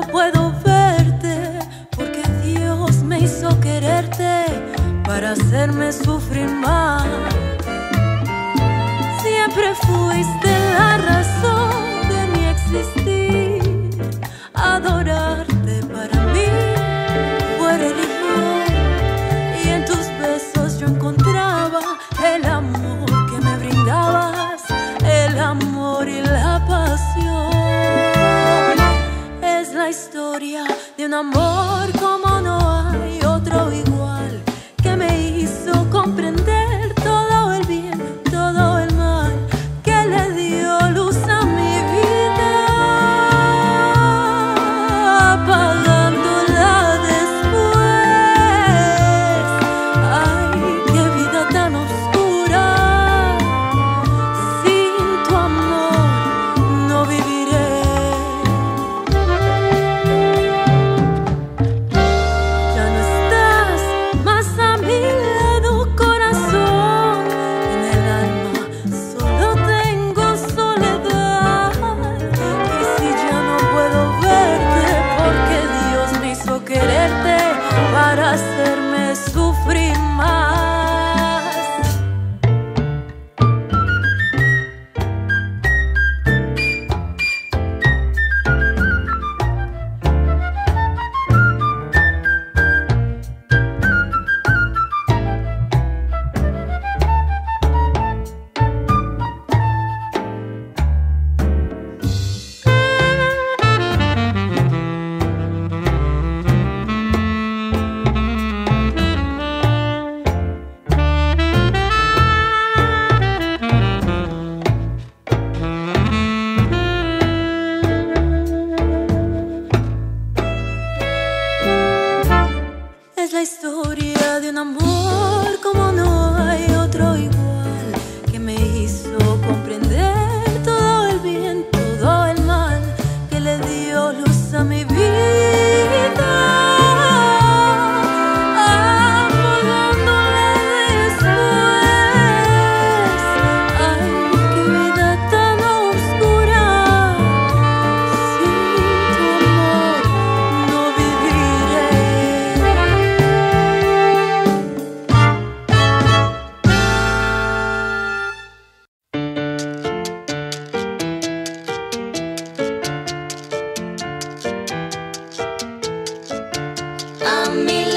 no puedo verte, porque Dios me hizo quererte para hacerme sufrir más. Siempre fuiste la razón. amor como para ser historia de un amor como no. me